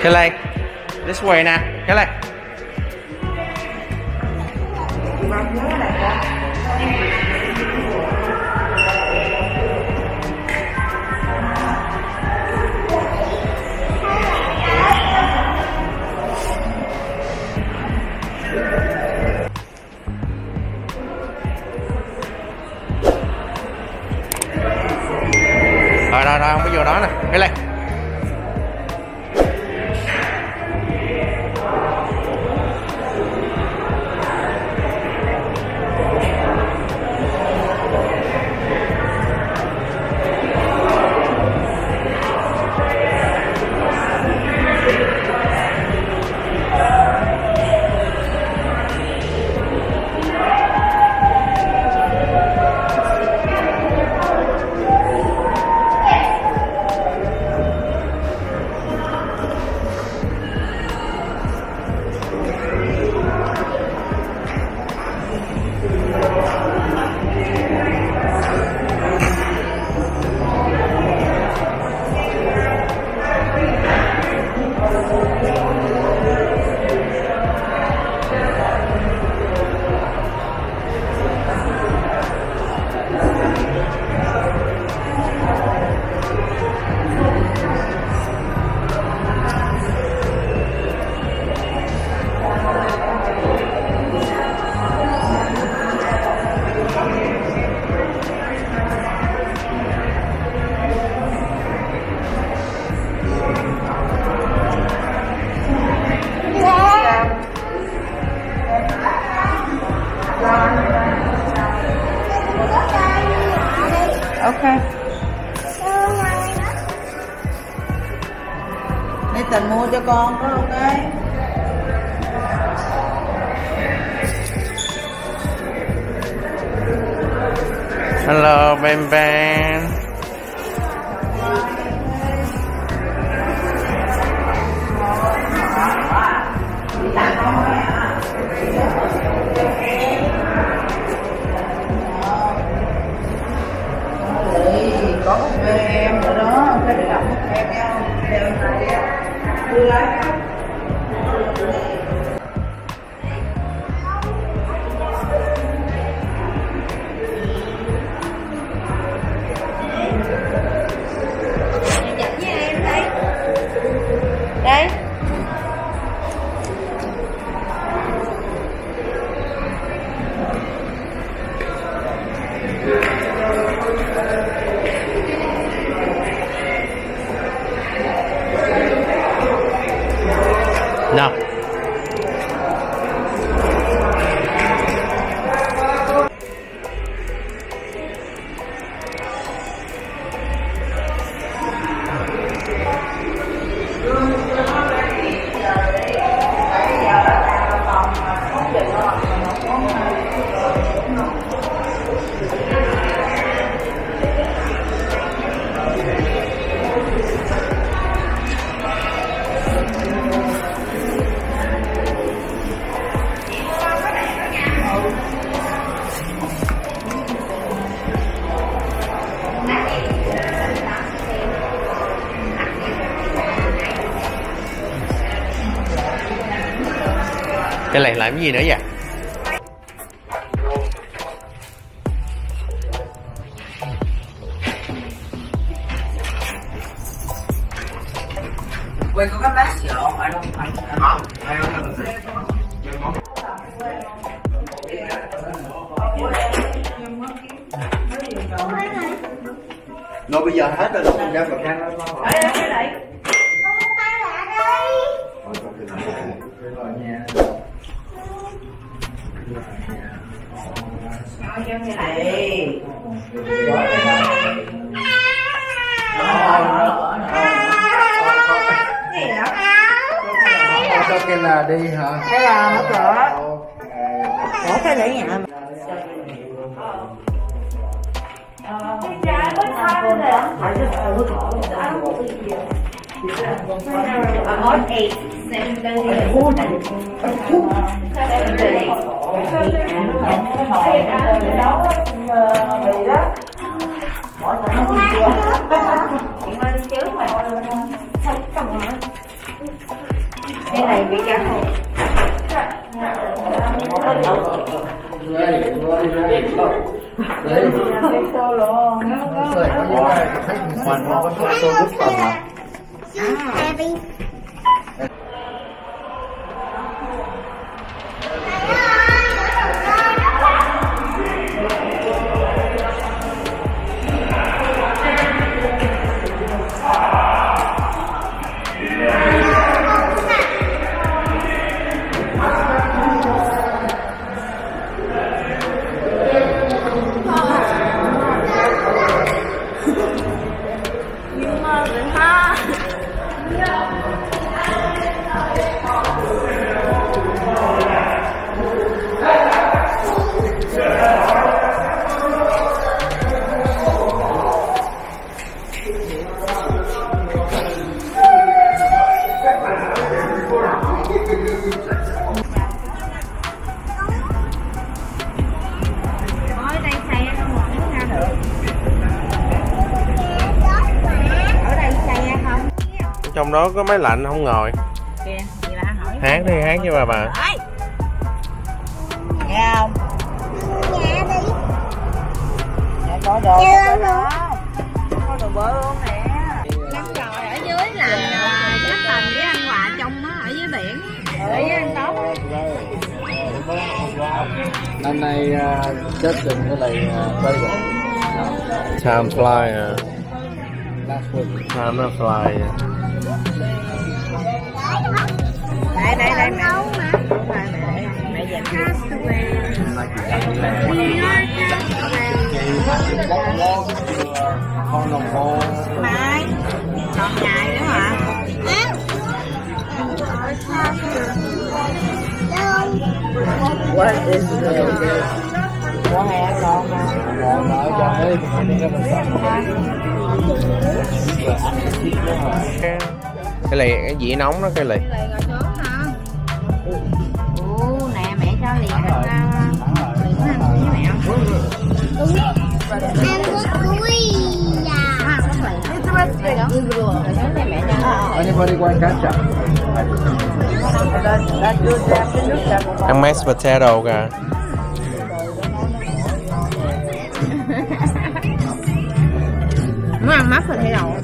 Kelly, this way nè, Kelly. Ok Đây tình mua cho con có ok Hello, Ben Ben. Bên em ở đó em sẽ đọc một em nha. Em này Đưa lại Dẫn 来眯一演 Đây Cho cái là đi hả? Đây là nó cửa Ok. Ủa cái để nhà mà on eight, seven thirty. Cái này bị cắn này. hoàn toàn có tôi rất phần mà trong đó có máy lạnh không ngồi? Kìa, chị bà hỏi. hát đi hát với bà bà. Nghe không? Nhà đi Dạ, có đồ Chưa có đồ có đồ bơi luôn nè. Năm rồi ở dưới là chắc tầm với anh Hòa trong á, ở dưới biển. Ở dưới anh Tóc. năm nay uh, chết từng cái này uh, bay rồi time fly à. Week. Time fly à. Đây, đây, đây, mẹ. Đâu mà Đúng rồi, mẹ, mẹ dành con lòng hồ Mai. Còn ngày nữa hả? What is this? Có hè con mà còn ở trong đấy thì cái mình cái cái lì cái dĩa nóng đó cái lì Anybody want ketchup? Ăn mashed potato kìa Muốn ăn mashed potato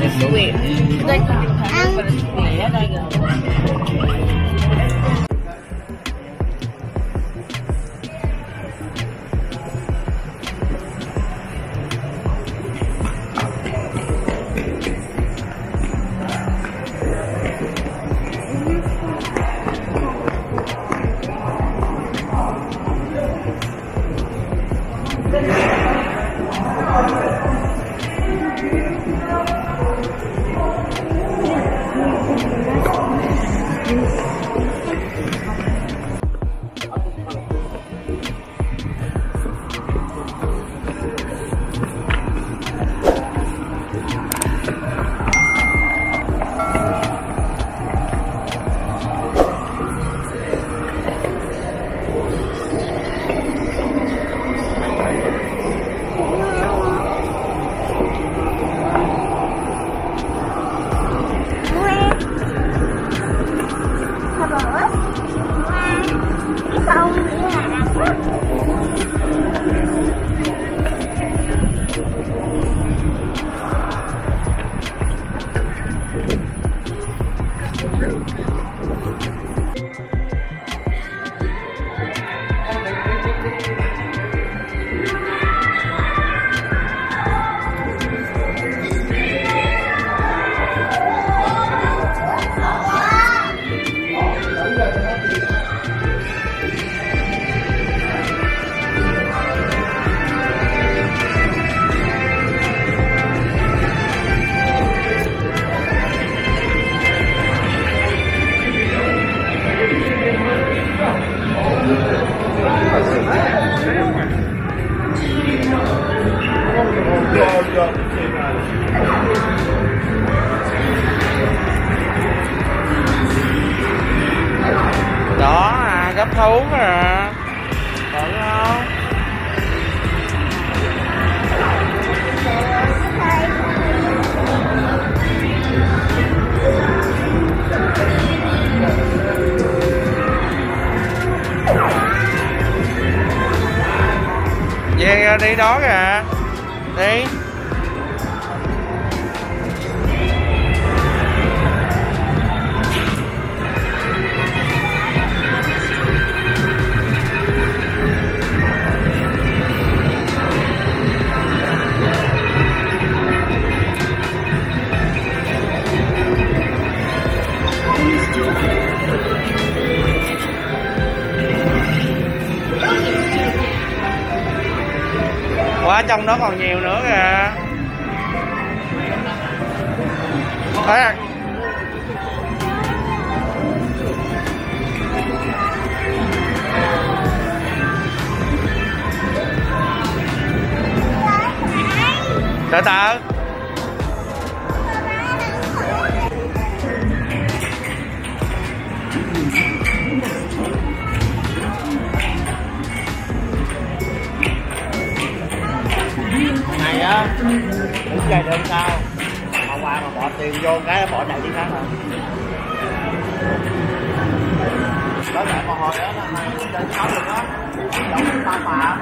It's sweet. It's đó kìa. Đi. Ở trong đó còn nhiều nữa kìa à. Từ từ chơi được sao? Mà qua mà bỏ tiền vô cái bỏ chạy đi khác rồi đó lại một hồi đó là mày chơi sáu được đó. Giống ta phạm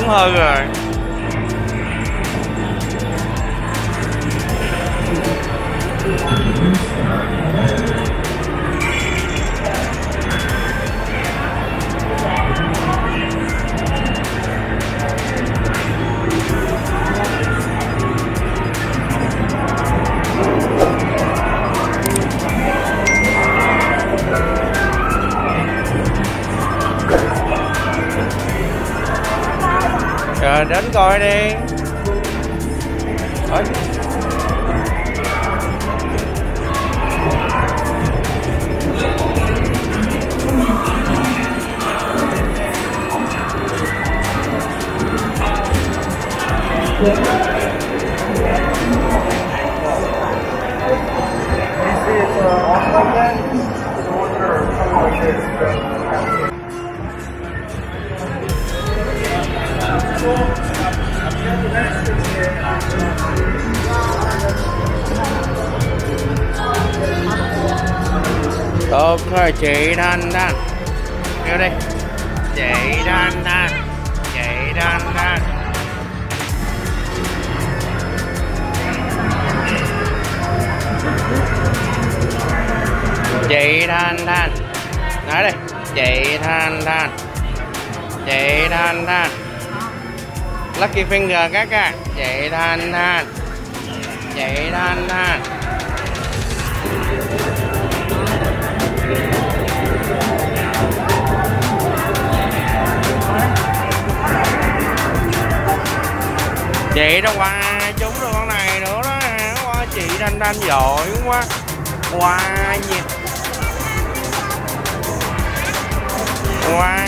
súng hơn rồi. Rồi Ok chị Thanh Thanh Kêu đi. Chị Thanh Thanh Chị Thanh Thanh Chị Thanh Thanh Nói đi. Chị Thanh Thanh Chị Thanh Thanh Lucky Finger các á Chị Thanh Thanh Chị Thanh Thanh chị đâu qua trúng được con này nữa đó. Qua chị đanh đanh giỏi quá. Qua nhiệt. Qua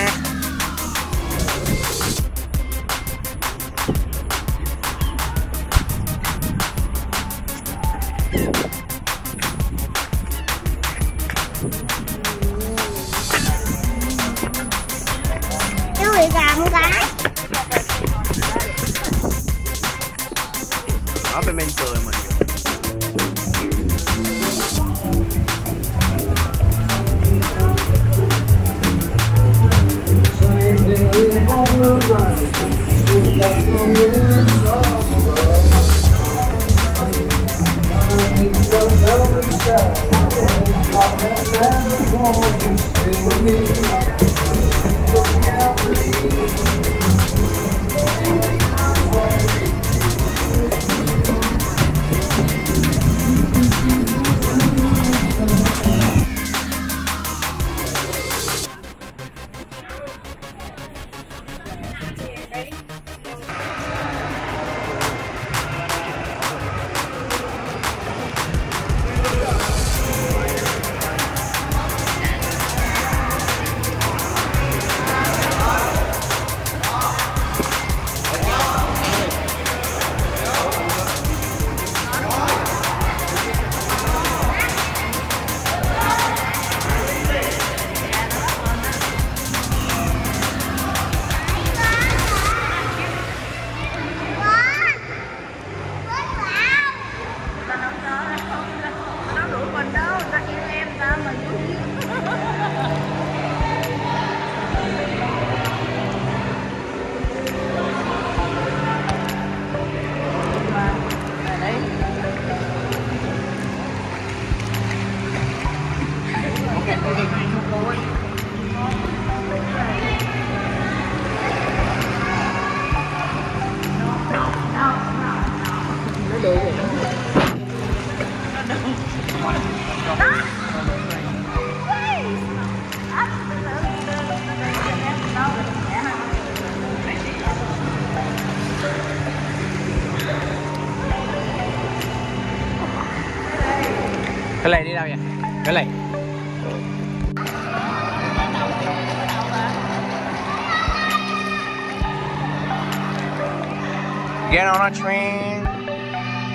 Get on a train,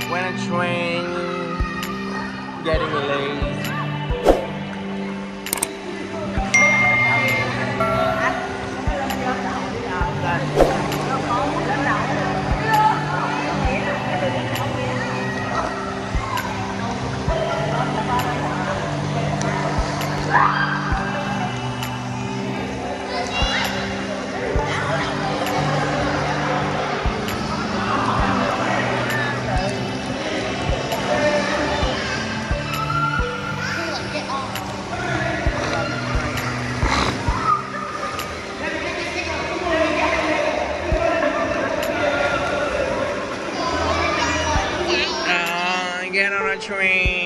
when a train, getting late. Train.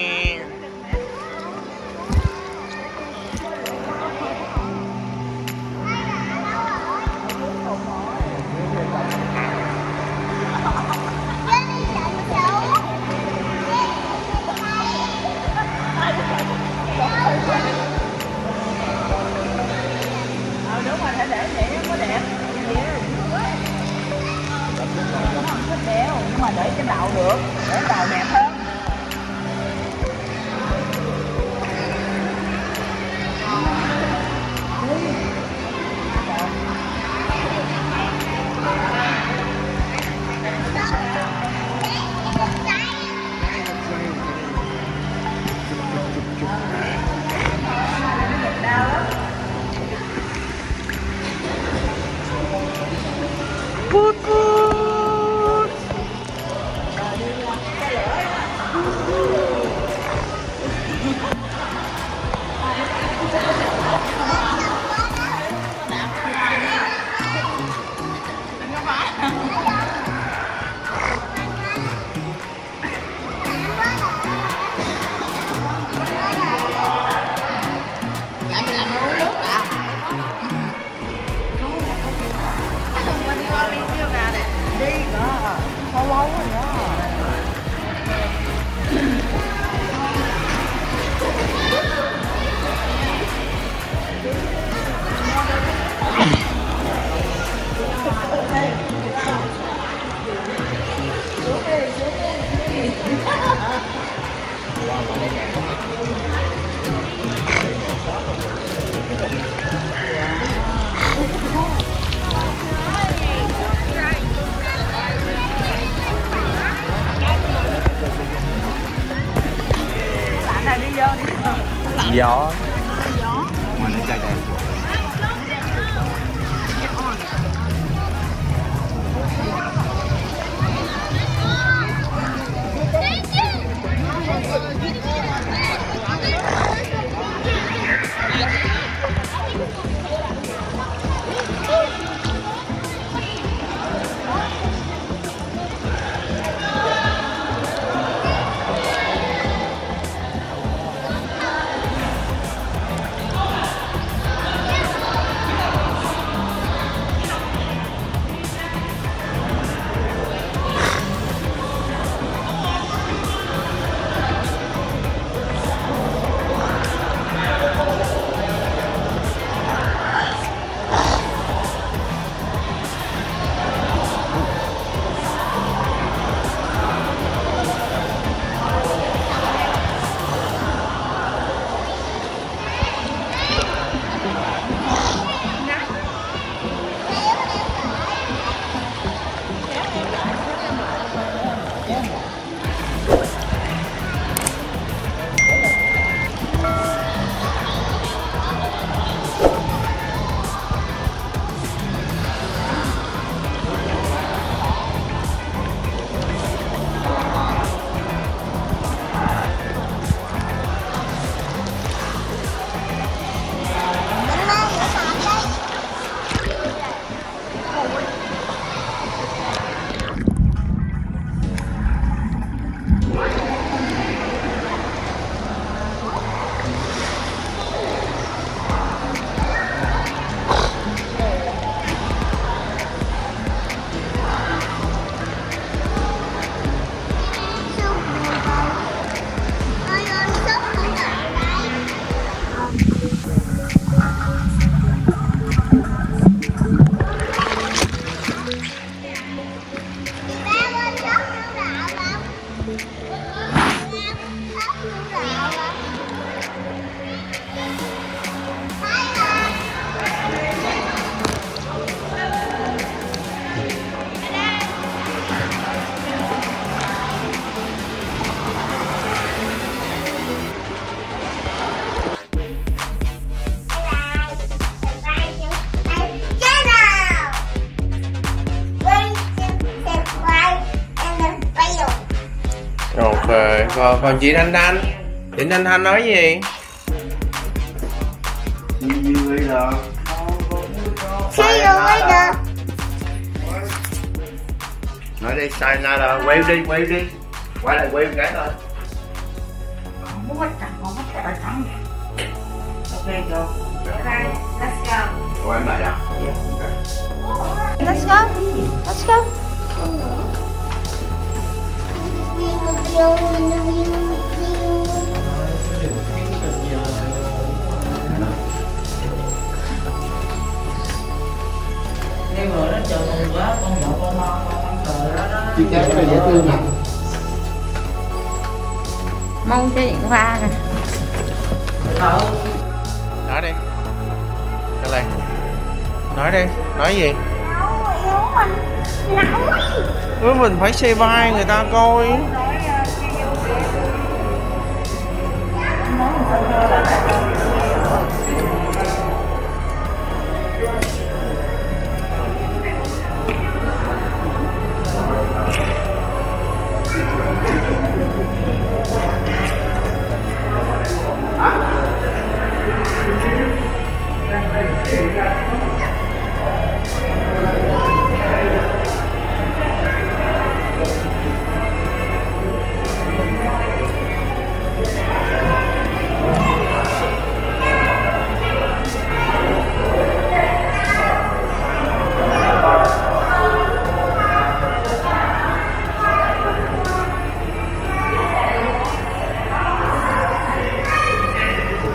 Yeah. Còn chị thanh thanh chị thanh thanh nói gì vui rồi nói đi sai na là quay đi quay đi quay lại quay cái thôi Không có chặt, không có chặt thắng. Ok, go. Okay, let's go. quay lại đâu Let's go. Let's go. Chị chơi cái này dễ thương nè mong cho điện pha nè nói đi. Cái này nói đi. Nói gì? Ừ, mình mình phải xe vai người ta coi.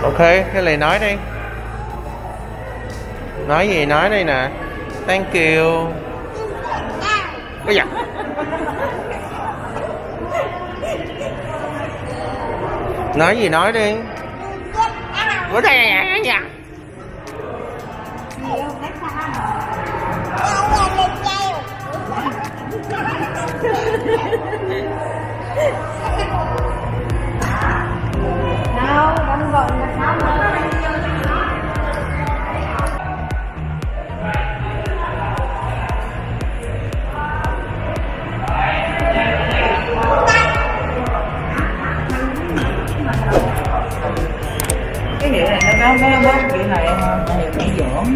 Ok, cái này nói đi. Nói gì nói đây nè. Thank you. Bây giờ nói gì nói đi. Bữa đây cái này nó nó nó bớt kiểu này em hiệu nghỉ dưỡng